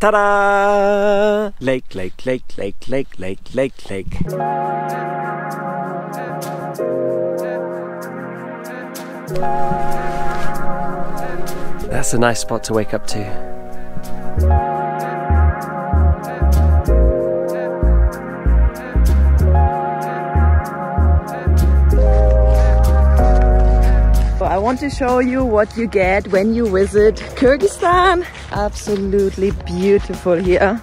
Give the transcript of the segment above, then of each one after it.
Ta-da! Lake, lake, lake, lake, lake, lake, lake, lake. That's a nice spot to wake up to. Want to show you what you get when you visit Kyrgyzstan. Absolutely beautiful here.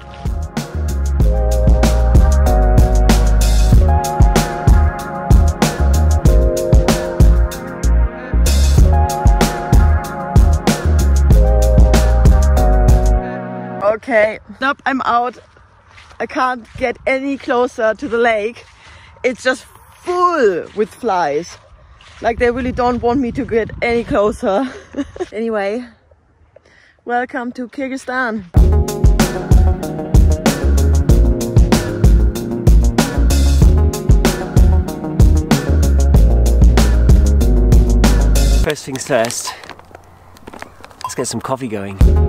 Okay, nope, I'm out. I can't get any closer to the lake. It's just full with flies. Like they really don't want me to get any closer. anyway, welcome to Kyrgyzstan. First things first, let's get some coffee going.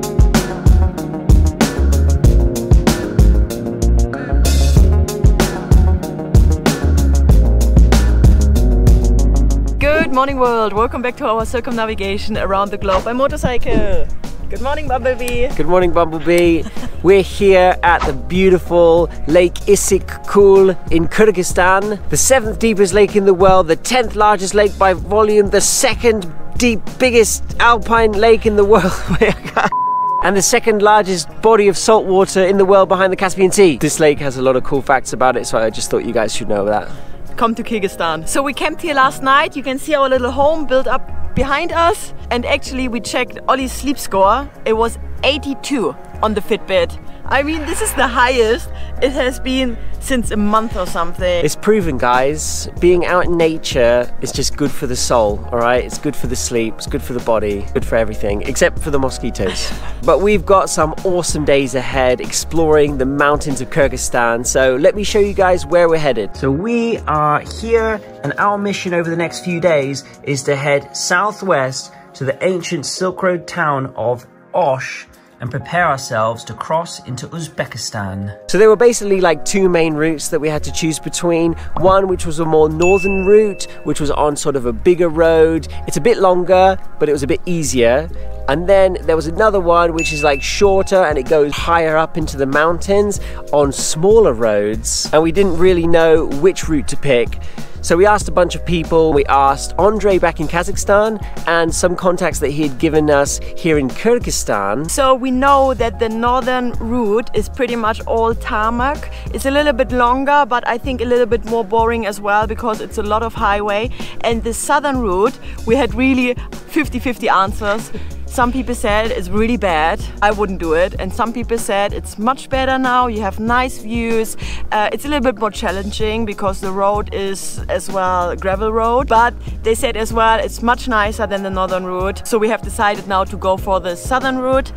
Good morning world, welcome back to our circumnavigation around the globe by motorcycle. Good morning Bumblebee. Good morning, Bumblebee. We're here at the beautiful Lake Issyk-Kul in Kyrgyzstan, the seventh deepest lake in the world, the tenth largest lake by volume, the second deep biggest alpine lake in the world. and the second largest body of salt water in the world behind the Caspian Sea. This lake has a lot of cool facts about it, so I just thought you guys should know that. Come to Kyrgyzstan. So we camped here last night. You can see our little home built up behind us. And actually we checked Ollie's sleep score. It was 82 on the Fitbit. I mean, this is the highest it has been since a month or something. It's proven, guys. Being out in nature is just good for the soul, all right? It's good for the sleep, it's good for the body, good for everything, except for the mosquitoes. but we've got some awesome days ahead exploring the mountains of Kyrgyzstan. So let me show you guys where we're headed. So we are here, and our mission over the next few days is to head southwest to the ancient Silk Road town of Osh and prepare ourselves to cross into Uzbekistan. So there were basically like two main routes that we had to choose between. One which was a more northern route, which was on sort of a bigger road. It's a bit longer, but it was a bit easier. And then there was another one which is like shorter and it goes higher up into the mountains on smaller roads. And we didn't really know which route to pick. So we asked a bunch of people. We asked Andre back in Kazakhstan and some contacts that he had given us here in Kyrgyzstan. So we know that the northern route is pretty much all tarmac. It's a little bit longer, but I think a little bit more boring as well because it's a lot of highway. And the southern route, we had really 50-50 answers. Some people said it's really bad, I wouldn't do it. And some people said it's much better now, you have nice views. Uh, it's a little bit more challenging because the road is as well gravel road. But they said as well it's much nicer than the northern route. So we have decided now to go for the southern route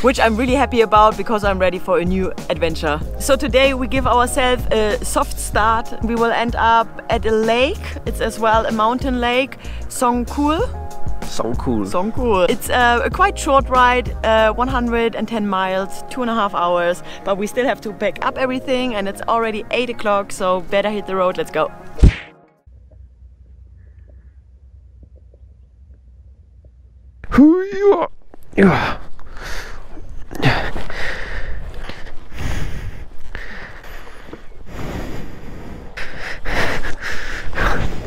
which I'm really happy about because I'm ready for a new adventure. So today we give ourselves a soft start. We will end up at a lake. It's as well a mountain lake, Songkul. Songkul. Songkul. It's uh, a quite short ride, uh, 110 miles, two and a half hours, but we still have to pack up everything and it's already 8 o'clock, so better hit the road. Let's go. Who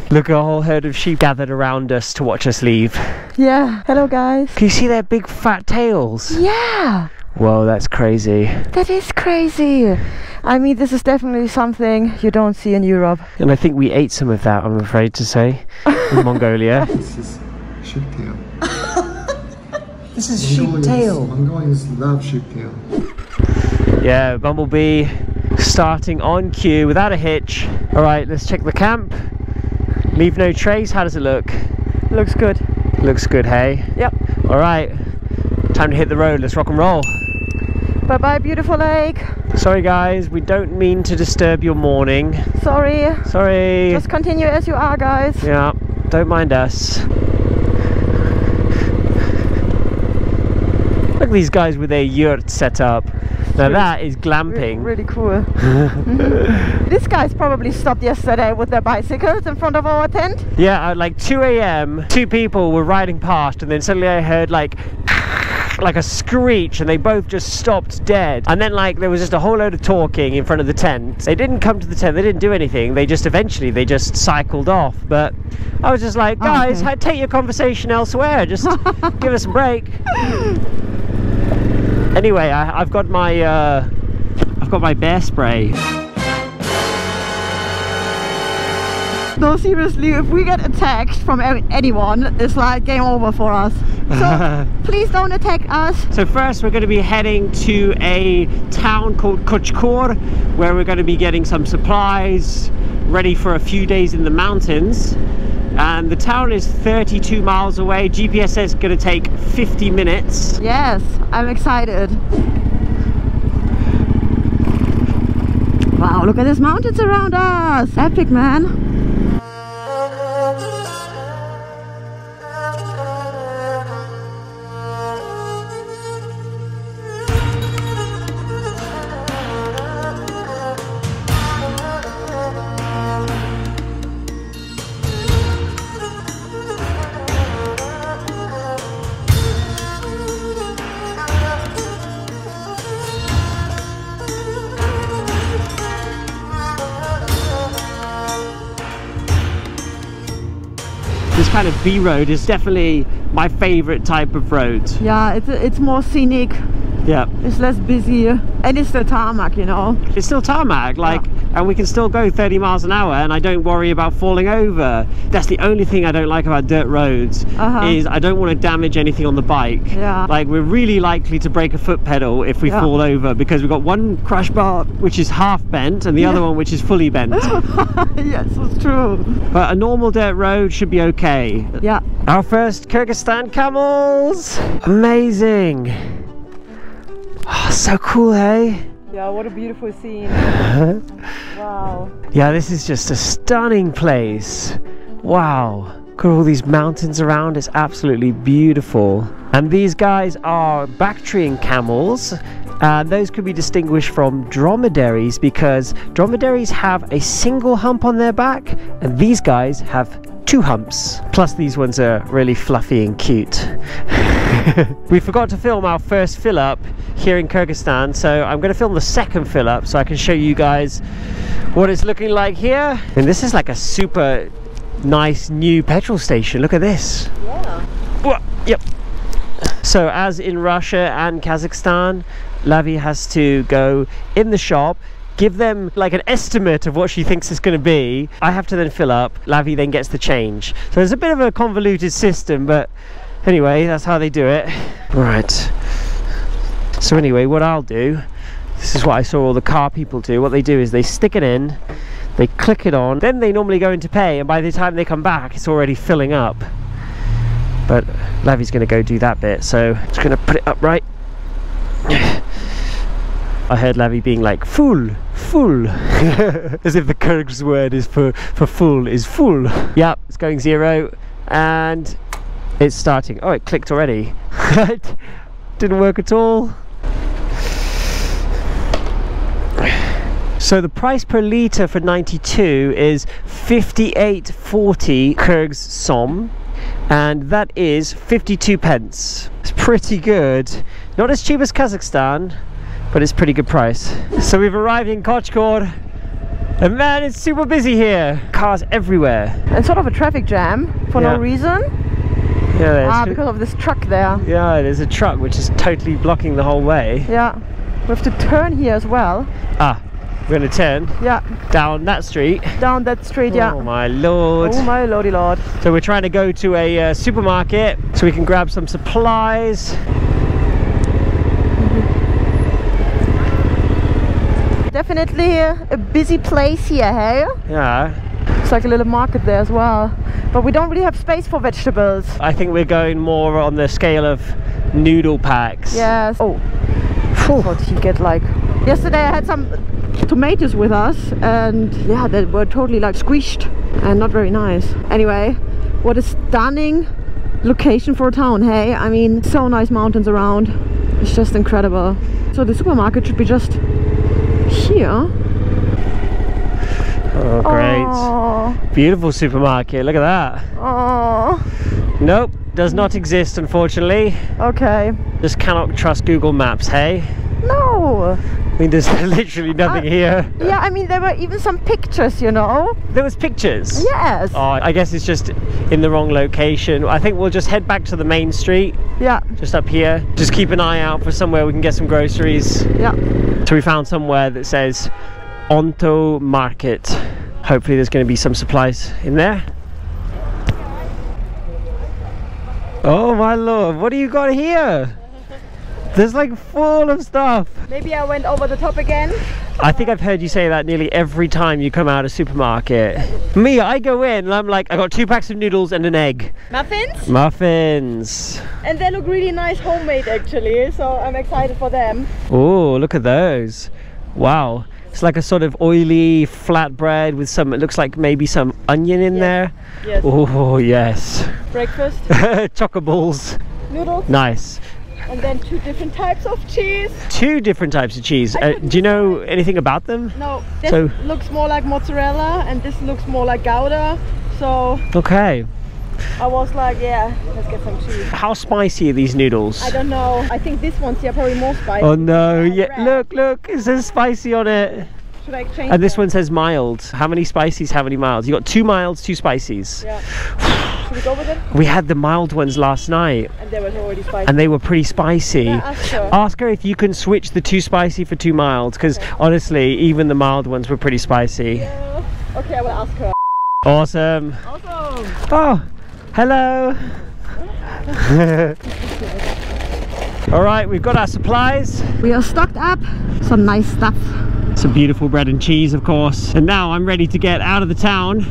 Look, a whole herd of sheep gathered around us to watch us leave. Yeah, hello guys. Can you see their big fat tails? Yeah, Whoa, that's crazy. that is crazy. I mean, this is definitely something you don't see in Europe. And I think we ate some of that, I'm afraid to say, in Mongolia. This is sheep tail. This is sheep tail. Mongolians love sheep tail. Yeah, Bumblebee starting on cue without a hitch. All right, let's check the camp. Leave no trace. How does it look? Looks good. Looks good, hey? Yep. All right, time to hit the road. Let's rock and roll. Bye bye, beautiful lake. Sorry, guys, we don't mean to disturb your morning. Sorry. Sorry. Just continue as you are, guys. Yeah, don't mind us. These guys with their yurt set up. Now that is glamping. really cool. Mhm. This guy's probably stopped yesterday with their bicycles in front of our tent. Yeah, at like 2 a.m., two people were riding past, and then suddenly I heard like like a screech, and they both just stopped dead. And then like there was just a whole load of talking in front of the tent. They didn't come to the tent. They didn't do anything. They just eventually they just cycled off. But I was just like, Oh, guys, okay. take your conversation elsewhere. Just give us a break. Anyway, I, I've got my uh, I've got my bear spray. No, seriously, if we get attacked from anyone, it's like game over for us. So please don't attack us. So first we're going to be heading to a town called Kochkor where we're going to be getting some supplies ready for a few days in the mountains. And the town is 32 miles away. GPS says it's going to take 50 minutes. Yes, I'm excited. Wow, look at these mountains around us. Epic, man. Kind of B road is definitely my favorite type of road. Yeah, it's it's more scenic. Yeah. It's less busy, and it's the tarmac, you know. It's still tarmac, like, and we can still go 30 miles an hour, and I don't worry about falling over. That's the only thing I don't like about dirt roads Uh-huh. is I don't want to damage anything on the bike. Yeah. Like we're really likely to break a foot pedal if we Yeah. fall over because we've got one crash bar which is half bent and the other one which is fully bent. yes, that's true. but a normal dirt road should be okay. Yeah. Our first Kyrgyzstan camels! Amazing! Oh, so cool, hey? Yeah, what a beautiful scene. wow. Yeah, this is just a stunning place. Wow. Look at all these mountains around. It's absolutely beautiful. And these guys are Bactrian camels. Uh, those could be distinguished from dromedaries because dromedaries have a single hump on their back, and these guys have two humps. Plus, these ones are really fluffy and cute. we forgot to film our first fill up here in Kyrgyzstan, so I'm going to film the second fill up so I can show you guys what it's looking like here. And this is like a super nice new petrol station. Look at this. Yeah. Wha- Yep. So as in Russia and Kazakhstan, Lavi has to go in the shop, give them like an estimate of what she thinks it's going to be. I have to then fill up. Lavi then gets the change. So it's a bit of a convoluted system, but anyway, that's how they do it. Right. So anyway, what I'll do, this is what I saw all the car people do. What they do is they stick it in, they click it on, then they normally go into pay, and by the time they come back, it's already filling up. But Lavi's going to go do that bit, so I'm just going to put it up right. I heard Lavi being like full, full, as if the Kyrgyz word is for for full is full. Yep, it's going zero, and it's starting. Oh, it clicked already. it Didn't work at all. So the price per litre for 92 is 58.40 Kyrgyz som and that is 52 pence. It's pretty good. Not as cheap as Kazakhstan, but it's pretty good price. So we've arrived in Kochkor and man, it's super busy here. Cars everywhere. And sort of a traffic jam for Yeah. no reason. Yeah, Ah, because of this truck there. yeah, there's a truck which is totally blocking the whole way. Yeah. We have to turn here as well. Ah, we're gonna turn Yeah. down that street. Down that street, yeah. Oh my lord. Oh my lordy lord. So we're trying to go to a uh, supermarket so we can grab some supplies. Definitely a busy place here, hey? Yeah, It's like a little market there as well. But we don't really have space for vegetables. I think we're going more on the scale of noodle packs. Yes. Oh, what did you get like? Yesterday I had some tomatoes with us and yeah, they were totally like squished and not very nice. Anyway, what a stunning location for a town, hey? I mean, so nice mountains around. It's just incredible. So the supermarket should be just here. Oh, great. Oh, Beautiful supermarket. Look at that. oh. Nope, does not exist, unfortunately. Okay. Just cannot trust Google Maps, hey? No. I mean, there's literally nothing Uh, here. Yeah, I mean there were even some pictures, you know. There was pictures. Yes. Oh, I guess it's just in the wrong location. I think we'll just head back to the main street, Yeah. just up here. Just keep an eye out for somewhere we can get some groceries. Yeah. So we found somewhere that says Onto Market. Hopefully there's going to be some supplies in there. Oh my lord, what do you got here? There's like full of stuff. Maybe I went over the top again. I think I've heard you say that nearly every time you come out of supermarket. Me, I go in and I'm like, I got two packs of noodles and an egg. Muffins? Muffins. And they look really nice homemade actually, so I'm excited for them. Oh, look at those. Wow. It's like a sort of oily flatbread with some, it looks like maybe some onion in Yeah. there. Yes. Oh, yes. Breakfast, Chocoballs. noodles, Nice. and then two different types of cheese. Two different types of cheese. Uh, do you know anything about them? No, this So- looks more like mozzarella and this looks more like Gouda. So Okay. I was like, yeah, let's get some cheese. How spicy are these noodles? I don't know. I think this one's here probably more spicy. Oh no, Red. yeah, look, look, it says spicy on it. Should I change And this them? one says mild. How many spices, how many milds? You got two milds, two spices. Yeah. Should we go with it? We had the mild ones last night And they were already spicy. and they were pretty spicy. Yeah, ask her. Ask her if you can switch the two spicy for two mild because honestly, even the mild ones were pretty spicy. Yeah. Okay, I will ask her. Awesome. Awesome. Oh, hello. All right, we've got our supplies. We are stocked up. Some nice stuff. Some beautiful bread and cheese, of course. And now I'm ready to get out of the town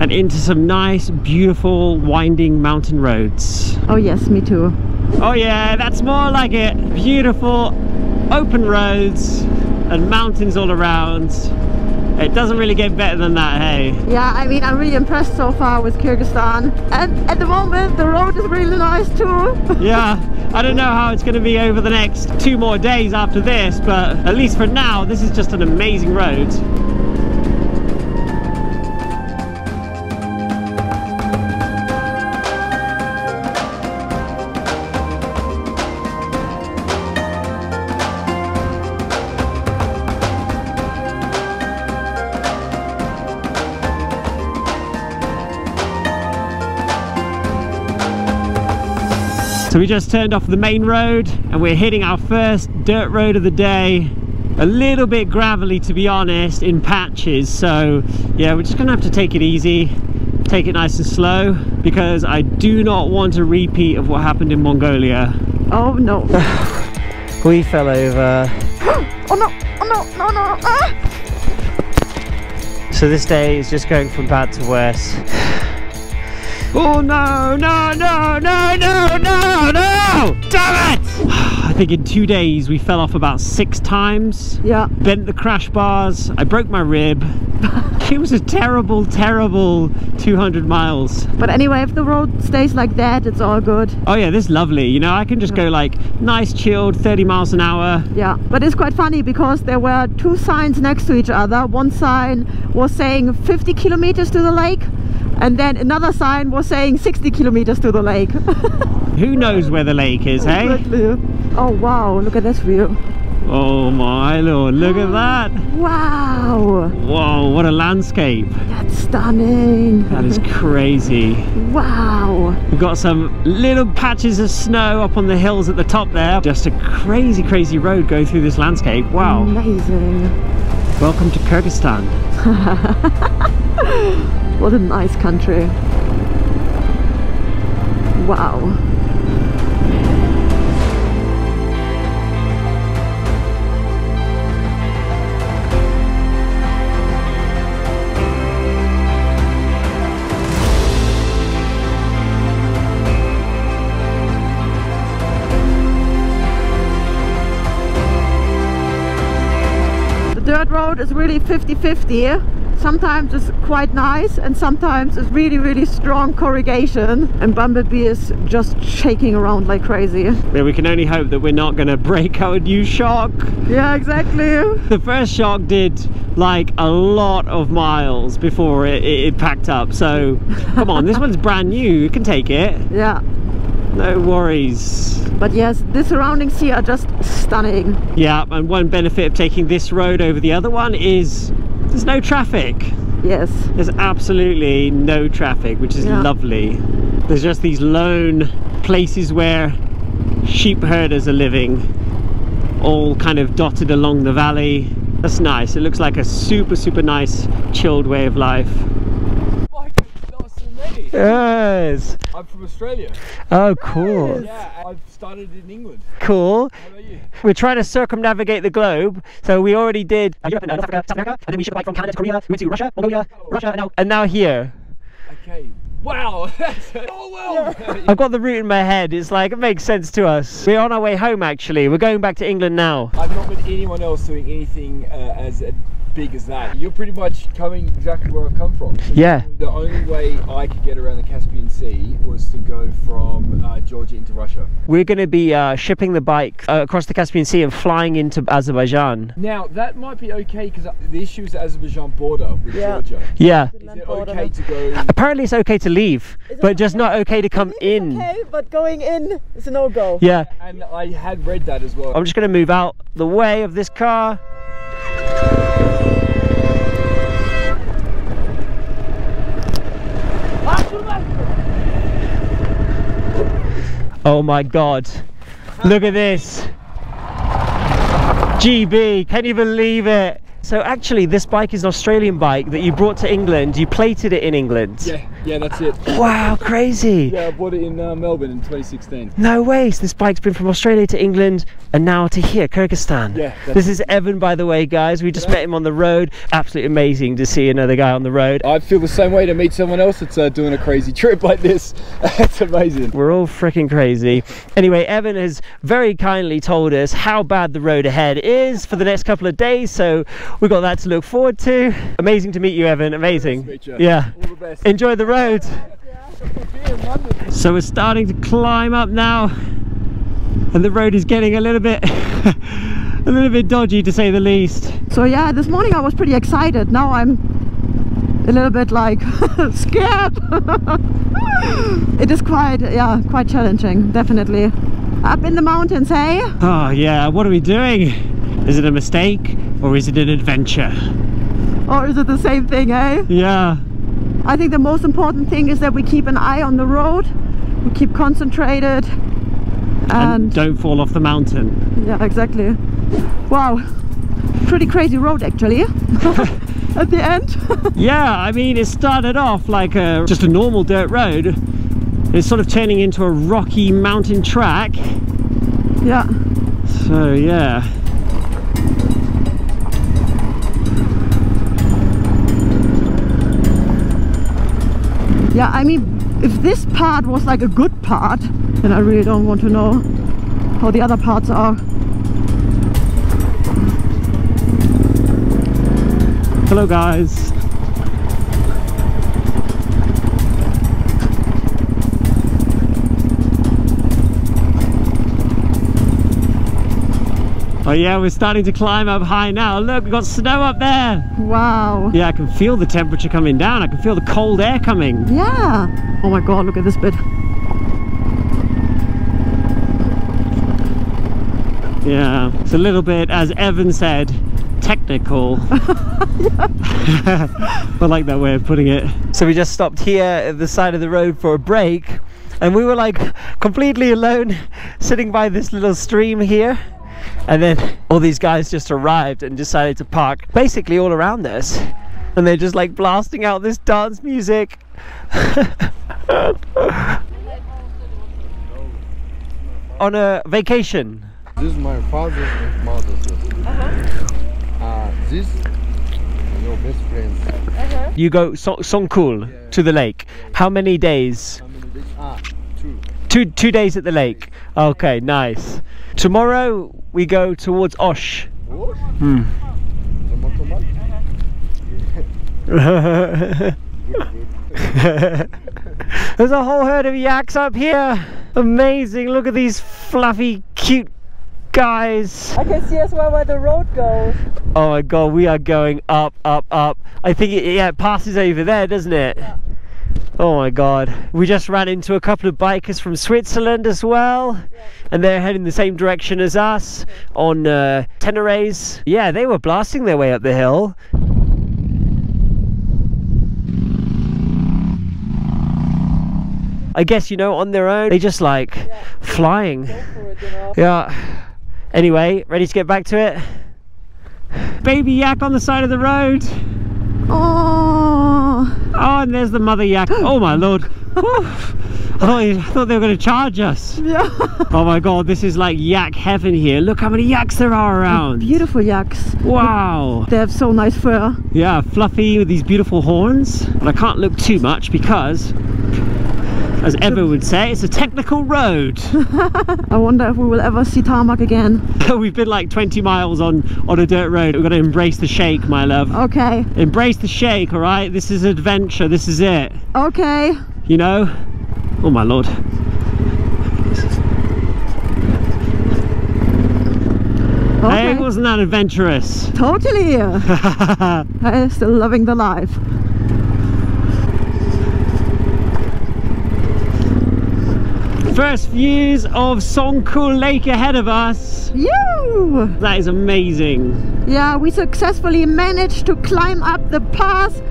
and into some nice, beautiful, winding mountain roads. Oh yes, me too. Oh yeah, that's more like it. Beautiful, open roads and mountains all around. It doesn't really get better than that, hey? Yeah, I mean, I'm really impressed so far with Kyrgyzstan. And at the moment, the road is really nice too. Yeah, I don't know how it's going to be over the next two more days after this, but at least for now, this is just an amazing road. So we just turned off the main road and we're hitting our first dirt road of the day. A little bit gravelly to be honest in patches. So yeah, we're just gonna have to take it easy, take it nice and slow because I do not want a repeat of what happened in Mongolia. oh no. We fell over. Oh no, oh no, no, no. Ah! So this day is just going from bad to worse. Oh no, no, no, no, no, no, no! Damn it! I think in two days we fell off about six times. Yeah. bent the crash bars, I broke my rib. it was a terrible, terrible 200 miles. But anyway, if the road stays like that, it's all good. Oh yeah, this is lovely. You know, I can just go like nice chilled 30 miles an hour. Yeah, but it's quite funny because there were two signs next to each other. One sign was saying 50 kilometers to the lake, and then another sign was saying 60 kilometers to the lake. Who knows where the lake is, hey? Oh wow, look at this view. Oh my lord, look at that. Wow, wow what a landscape. that's stunning. That is crazy. Wow. We've got some little patches of snow up on the hills at the top there. Just a crazy, crazy road going through this landscape. Wow. Amazing. Welcome to Kyrgyzstan. What a nice country. Wow. The dirt road is really 50-50. Sometimes it's quite nice and sometimes it's really, really strong corrugation and Bumblebee is just shaking around like crazy. Yeah, we can only hope that we're not going to break our new shock. Yeah, exactly. The first shock did like a lot of miles before it, it, it packed up. So come on, this one's brand new. You can take it. Yeah. No worries. But yes, the surroundings here are just stunning. Yeah, and one benefit of taking this road over the other one is there's no traffic. Yes. There's absolutely no traffic, which is Yeah. lovely. There's just these lone places where sheep herders are living, all kind of dotted along the valley. That's nice. It looks like a super, super nice, chilled way of life. Mike, nice to meet you. Yes. I'm from Australia. Oh, cool. Yeah, I've started in England. Cool. How about you? We're trying to circumnavigate the globe. So we already did uh, Europe and uh, North Africa, South America, and then we shipped a bike from Canada to Korea. We went to Russia, Mongolia, Russia, and now, and now here. Okay. Wow. oh well. I've got the route in my head. It's like it makes sense to us. We're on our way home actually. We're going back to England now. I've not met anyone else doing anything uh, as big as that. You're pretty much coming exactly where I've come from. Yeah. The only way I could get around the Caspian Sea was to go from uh, Georgia into Russia. We're going to be uh, shipping the bike uh, across the Caspian Sea and flying into Azerbaijan. Now that might be okay because the issue is the Azerbaijan border with Yeah. Georgia. Yeah. Is it okay to go? Apparently it's okay to leave, but just not okay to come in. Okay, but going in is a no-go. Yeah. And I had read that as well. I'm just going to move out the way of this car. Oh my god. Look at this. GB, can you believe it? So actually this bike is an Australian bike that you brought to England. You plated it in England. Yeah, yeah, that's it. Wow, crazy. Yeah, I bought it in uh, Melbourne in 2016. No way, so this bike's been from Australia to England and now to here, Kyrgyzstan. Yeah, This is Evan, by the way, guys. We just met him on the road. Absolutely amazing to see another guy on the road. I feel the same way to meet someone else that's uh, doing a crazy trip like this. it's amazing. We're all freaking crazy. Anyway, Evan has very kindly told us how bad the road ahead is for the next couple of days, so we've got that to look forward to. Amazing to meet you, Evan. Amazing. meet you. Yeah. All the best. Enjoy the road. So we're starting to climb up now, and the road is getting a little bit, a little bit dodgy to say the least. So yeah, this morning I was pretty excited. Now I'm a little bit like scared. it is quite, yeah, quite challenging, definitely. Up in the mountains, hey? Oh yeah, what are we doing? Is it a mistake or is it an adventure? Or is it the same thing, eh? Yeah. I think the most important thing is that we keep an eye on the road, we keep concentrated, And and don't fall off the mountain. yeah, exactly. Wow, pretty crazy road actually. At the end. Yeah, I mean, it started off like a, just a normal dirt road. It's sort of turning into a rocky mountain track. yeah. So, yeah. Yeah, I mean, if this part was like a good part, then I really don't want to know how the other parts are. Hello, guys. Oh yeah, we're starting to climb up high now. Look, we've got snow up there. Wow. Yeah, I can feel the temperature coming down. I can feel the cold air coming. Yeah. Oh my god, look at this bit. Yeah, it's a little bit, as Evan said, technical. I like that way of putting it. So we just stopped here at the side of the road for a break, and we were like completely alone, sitting by this little stream here. And then all these guys just arrived and decided to park basically all around us. And they're just like blasting out this dance music. On a vacation. This is my father and mother's house. Uh, this your best friends. You go so- Songkul to the lake. How many days? How many days? Ah, two. Two two days at the lake. Okay, nice. Tomorrow we go towards Osh. Hmm. The motor so much. There's a whole herd of yaks up here. Amazing. Look at these fluffy, cute guys. I can see as well where the road goes. Oh my god, we are going up, up, up. I think it, yeah, it passes over there, doesn't it? Oh my god. We just ran into a couple of bikers from Switzerland as well. And they're heading the same direction as us on uh, Ténéré. Yeah, they were blasting their way up the hill. I guess, you know, on their own, they just like flying. Yeah. Anyway, ready to get back to it? Baby yak on the side of the road. Oh, Oh, and there's the mother yak. Oh my lord. I thought, I thought they were going to charge us. yeah. Oh my god, this is like yak heaven here. Look how many yaks there are around. Beautiful yaks. Wow. They have so nice fur. Yeah, fluffy with these beautiful horns. But I can't look too much because, as Evan would say, it's a technical road. I wonder if we will ever see tarmac again. We've been like 20 miles on, on a dirt road. We've got to embrace the shake, my love. Okay, Embrace the shake, all right? This is adventure. This is it. okay. You know? Oh my lord. Hey, wasn't that adventurous? Totally. I'm still loving the life. First views of Songkul Lake ahead of us. You. That is amazing. Yeah, we successfully managed to climb up the pass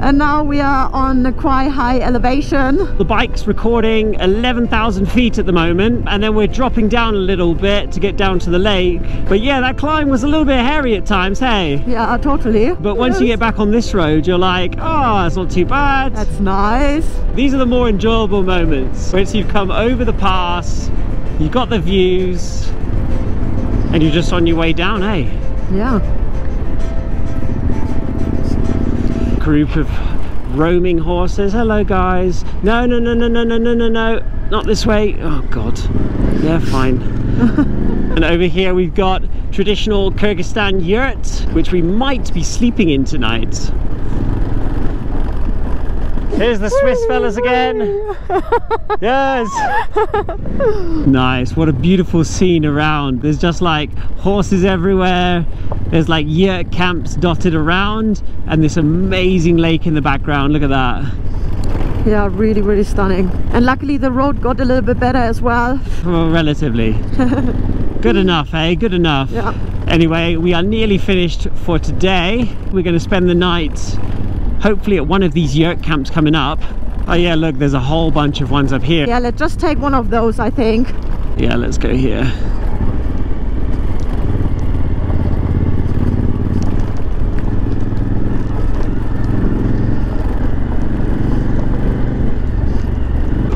and now we are on a quite high elevation. The bike's recording 11,000 feet at the moment, and then we're dropping down a little bit to get down to the lake. But yeah, that climb was a little bit hairy at times, hey? Yeah, totally. But once you get back on this road, you're like, oh, it's not too bad. That's nice. These are the more enjoyable moments. Once you've come over the pass, you've got the views, and you're just on your way down, hey? Yeah. Group of roaming horses. Hello, guys. No, no, no, no, no, no, no, no, no. Not this way. Oh, God. Yeah, fine. and over here we've got traditional Kyrgyzstan yurt, which we might be sleeping in tonight. Here's the Swiss fellas again. Yes. nice. What a beautiful scene around. There's just like horses everywhere. There's like yurt camps dotted around and this amazing lake in the background. Look at that. Yeah, really, really stunning. And luckily the road got a little bit better as well. Well, relatively. Good enough, eh? Good enough. Yeah. Anyway, we are nearly finished for today. We're going to spend the night hopefully at one of these yurt camps coming up. Oh yeah, look, there's a whole bunch of ones up here. Yeah, let's just take one of those, I think. Yeah, let's go here.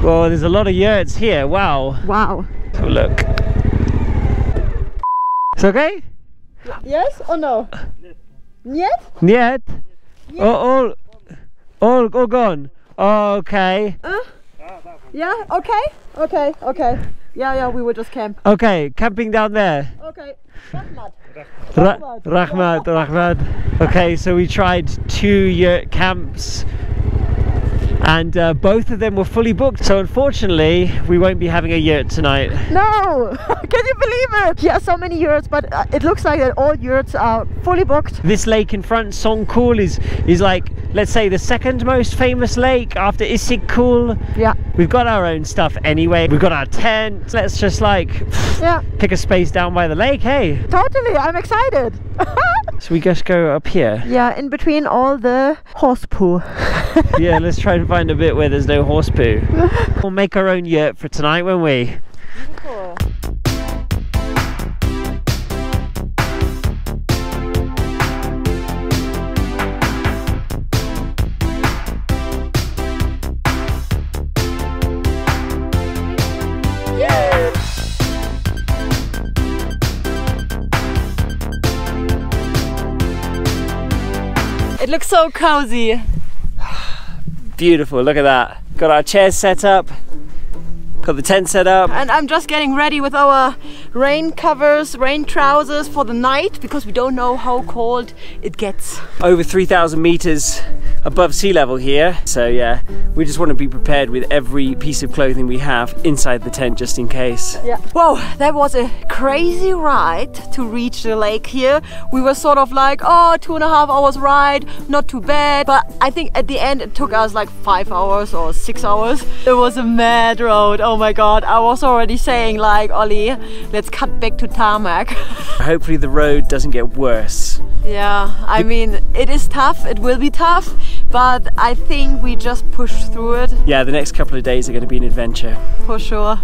Well, there's a lot of yurts here. Wow. Wow. Have look. It's okay? Yes or no? Yes? Niet? Oh, all, all, all gone. Okay. Uh, yeah, okay. Okay, okay. Yeah, yeah, we will just camp. Okay, camping down there. Okay. Rahmat. Ra- Rahmat, Rahmat. Okay, so we tried two yurt camps and uh, both of them were fully booked. So unfortunately, we won't be having a yurt tonight. No! Can you believe it? Yeah, so many yurts, but uh, it looks like that all yurts are fully booked. This lake in front, Songkul, is is like let's say the second most famous lake after Issyk-Kul. Yeah. We've got our own stuff anyway. We've got our tent. Let's just like Yeah, pick a space down by the lake, hey? totally. I'm excited. So we just go up here. yeah, in between all the horse poo. yeah, let's try and find a bit where there's no horse poo. We'll make our own yurt for tonight, won't we? It looks so cozy. Beautiful, look at that. Got our chairs set up. Got the tent set up. And I'm just getting ready with our rain covers, rain trousers for the night because we don't know how cold it gets. Over 3,000 meters above sea level here. So yeah, we just want to be prepared with every piece of clothing we have inside the tent just in case. Yeah. Whoa, that was a crazy ride to reach the lake here. We were sort of like, oh, two and a half hours ride, not too bad. But I think at the end it took us like five hours or six hours. It was a mad road. Oh my god. I was already saying like, Ollie, let's cut back to tarmac. Hopefully the road doesn't get worse. Yeah, I mean, it is tough, it will be tough, but I think we just push through it Yeah, the next couple of days are going to be an adventure. for sure.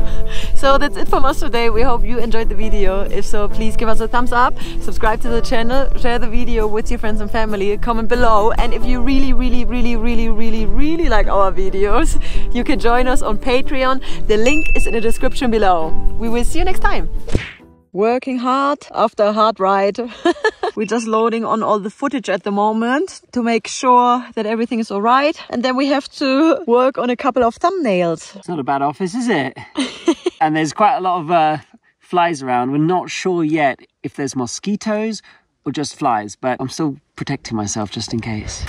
So that's it from us today. We hope you enjoyed the video. If so, please give us a thumbs up, subscribe to the channel, share the video with your friends and family, comment below. And if you really, really, really, really, really, really like our videos, you can join us on Patreon. The link is in the description below. We will see you next time. Working hard after a hard ride. We're just loading on all the footage at the moment to make sure that everything is all right. And then we have to work on a couple of thumbnails. It's not a bad office, is it? and there's quite a lot of uh, flies around. We're not sure yet if there's mosquitoes or just flies, but I'm still protecting myself just in case.